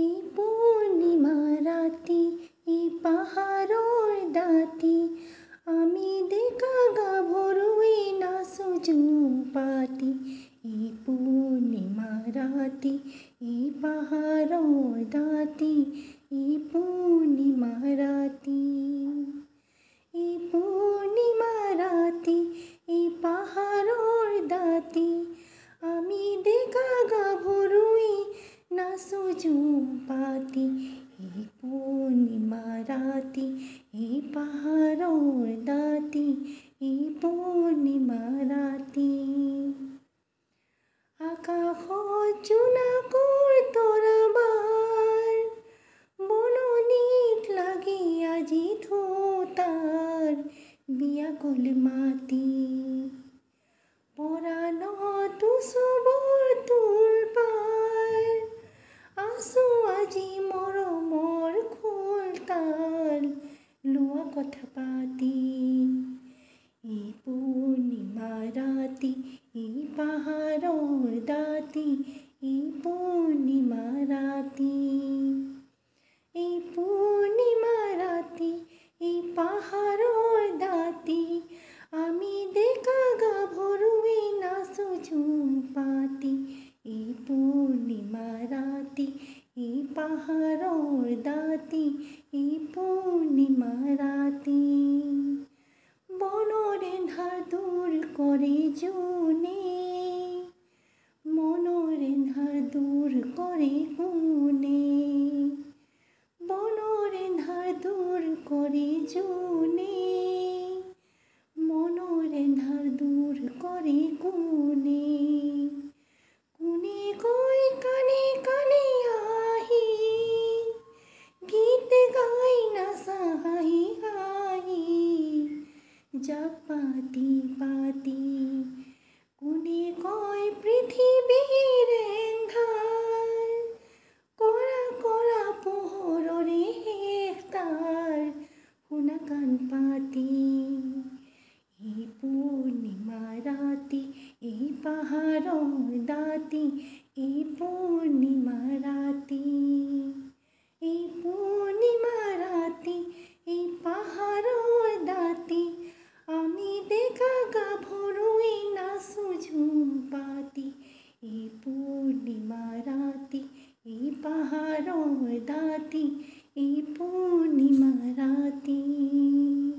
এই পূর্ণিমা রাতি এই পাহাড়র দাতি আমি দেখা গাভরুই না সুজুম পাতি এই পূর্ণিমা রাতি এই পাহাড়র দাতি এই পূর্ণিমা রাতি পাতি এই পূর্ণিমা রাতি এই পাহাড়র দাতি এই পূর্ণিমা রাতি। আকাশ জোনাকৰ তৰাবাৰ বননিত লাগি আজি তাৰ বিয়াকুল মাতি। লোৱা কথা পাতি এই পূৰ্ণিমা ৰাতি এই পাহাৰৰ দাতি এই পূৰ্ণিমা এই পূৰ্ণিমা ৰাতি বনৰে ধাৰ দূৰ কৰে জোনে মনৰে ধাৰ দূৰ কৰে কোনে বনৰে ধাৰ দূৰ কৰে জোনে মনৰে ধাৰ দূৰ কৰে কোনে জাক পাতি পাতি। কোনে কয় এন্ধাৰ কৰা কৰা পোহৰৰে শেষ তাৰ শুনা কাণ পাতি। এই পূৰ্ণিমা ৰাতি এই পাহাৰৰ দাতি এই पहाड़ों दाती पूर्णिमा राती।